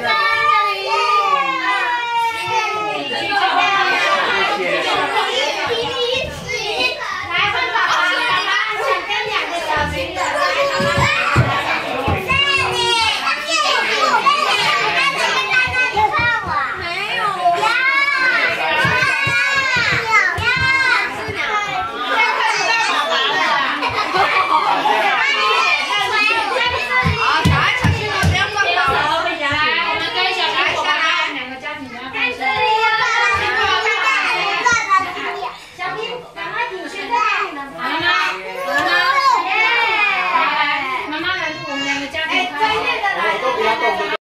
Right.